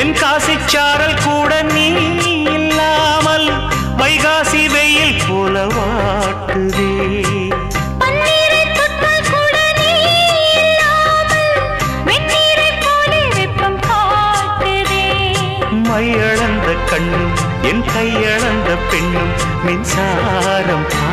தென்காசி சாரல் கூட நீ இல்லாமல் வைகாசி வெயில் போல வாட்டுதே. மையளந்த கண்ணும் என் கையளந்த பெண்ணும் மின்சாரம் பாய்ச்சுமா